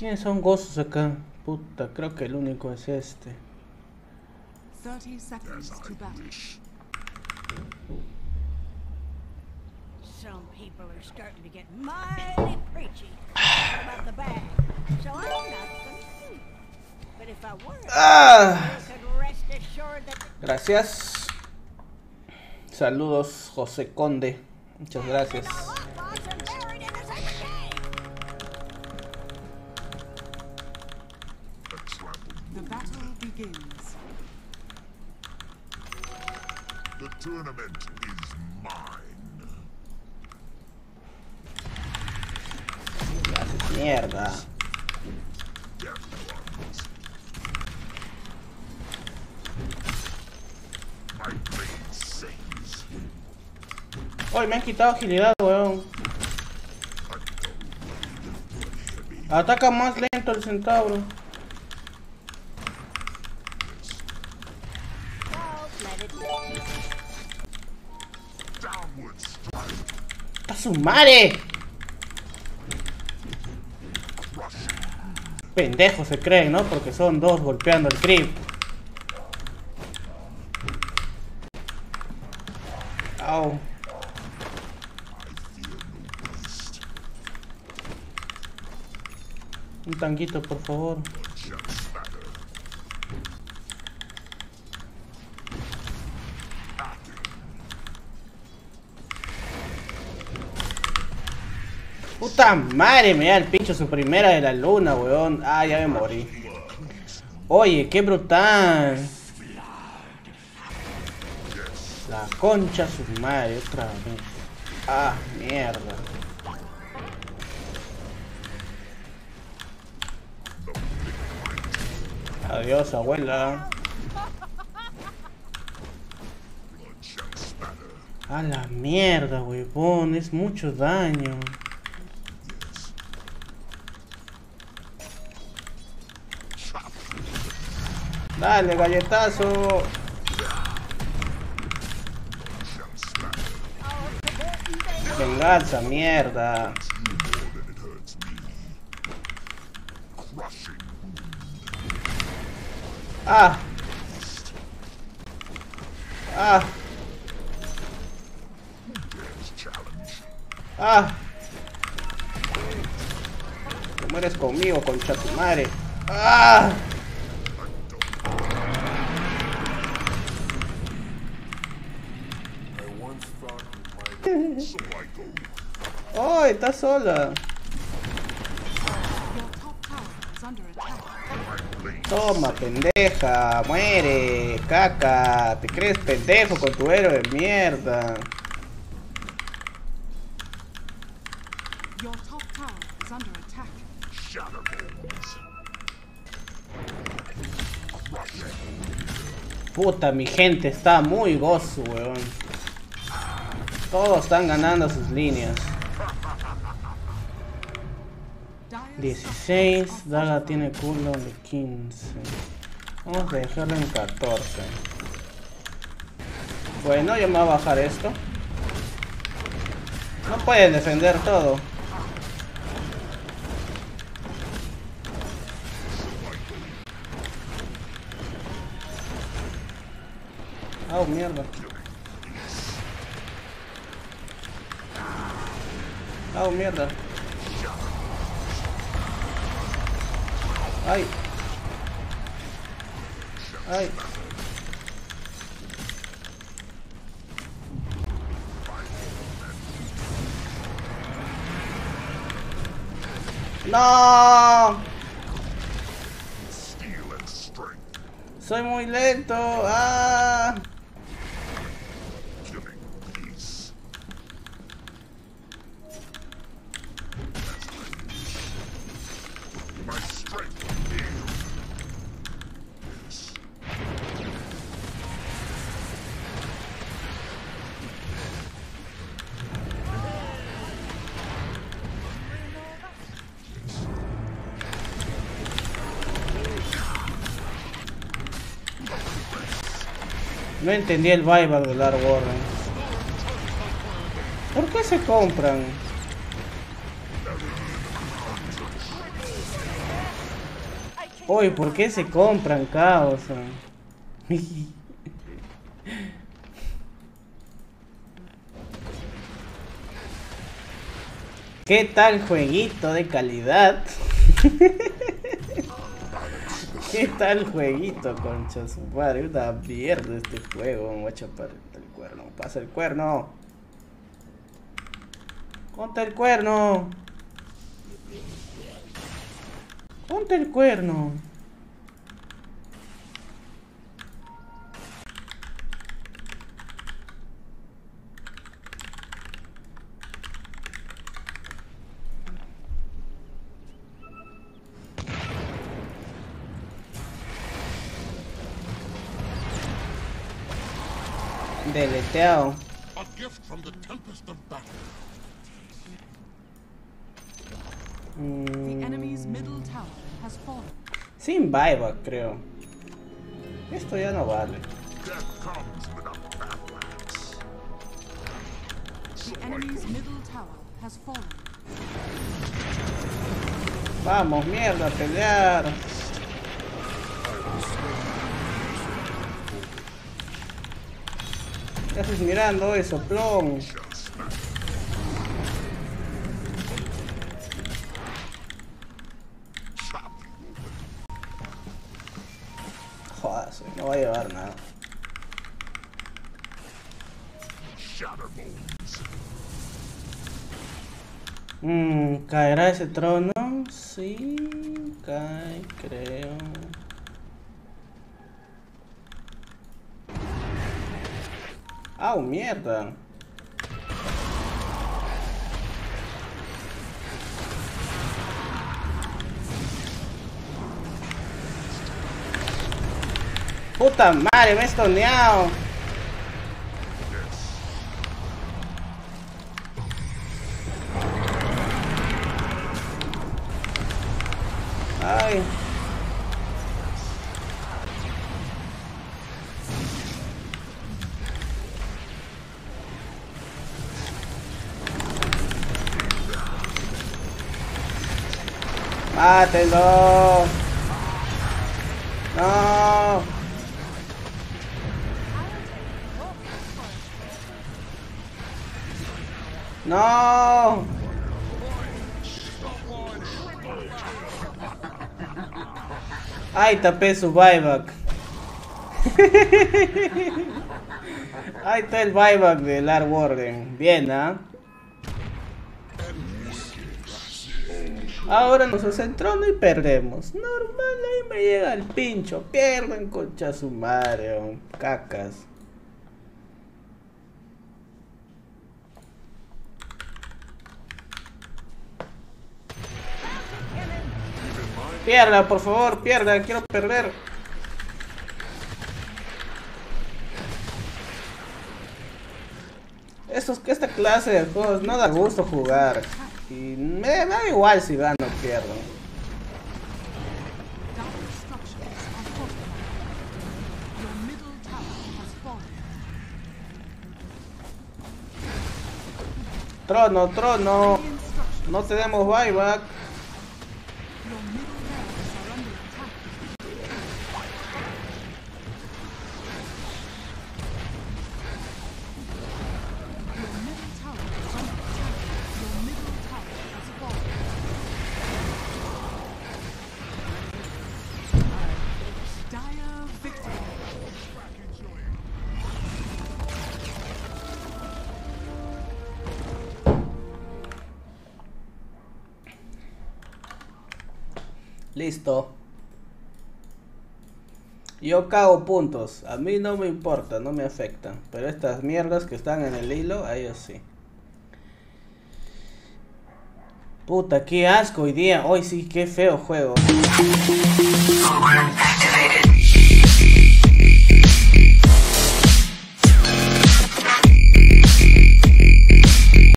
¿Quiénes son gozos acá? Puta, creo que el único es este. 30 seconds to battle. Some people are starting to get mighty preachy about the bag. So I'm not gonna But if I were, Ah. you could rest assured that the Gracias. Saludos, José Conde. Muchas gracias. The tournament is mine. Merda. Oi, me que quitado aquele weón. Ataca mais lento do centauro. Su madre! Pendejos se creen, ¿no? Porque son dos golpeando el creep. Au. Un tanquito, por favor. Puta madre, me da el pincho su primera de la luna, weón. Ah, ya me morí. Oye, qué brutal. La concha su madre, otra vez. Ah, mierda. Adiós, abuela. A la mierda, huevón. Es mucho daño. Dale, galletazo. Venganza, mierda. Ah. Ah. Ah. Te mueres conmigo, concha tu madre. Ah. So I go. Oh, está sola. Toma, pendeja. Muere. Caca. Te crees pendejo con tu héroe de mierda. Puta, mi gente está muy gozo, weón. Todos están ganando sus líneas. Dire's 16, Daga tiene culo de 15. Vamos a dejarlo en 14. Bueno, yo me voy a bajar esto. No pueden defender todo. Oh, mierda. Oh, mierda. Ay. Ay. No, soy muy lento. Ah. No entendí el buyback de Lord Warren. ¿Por qué se compran? Uy, ¿por qué se compran caos? ¿Qué tal jueguito de calidad? ¿Qué tal jueguito, concha su madre? Una mierda este juego, me voy a chapar el cuerno. Pasa el cuerno. Ponte el cuerno. Ponte el cuerno. Enemy's Mm, middle tower has fallen. Sin buyback, creo. Esto ya no vale. Death comes with a battle axe. The enemy's middle tower has fallen. Vamos, mierda, a pelear. ¿Qué haces mirando eso, you open. Jodas, no va a llevar nada. Mmm, ¿caerá ese trono? Sí, cae, creo. ¡Au, mierda! ¡Puta madre, me he estoneado! ¡Ay! ¡Mátelo! ¡No! ¡No! ¡Ay, tapé su buyback! Ahí está el buyback de Lar Warden. Bien, ¿ah? Ahora nos trono y perdemos. Normal, ahí me llega el pincho. Pierden concha su madre, cacas. Pierda, por favor, pierda, quiero perder. Estos, esta clase de juegos no da gusto jugar. Y me, da igual si gano o pierdo. Trono, trono. No tenemos buyback. Listo. Yo cago puntos. A mí no me importa, no me afecta. Pero estas mierdas que están en el hilo, a ellos sí. Puta, qué asco hoy día. Hoy sí, qué feo juego.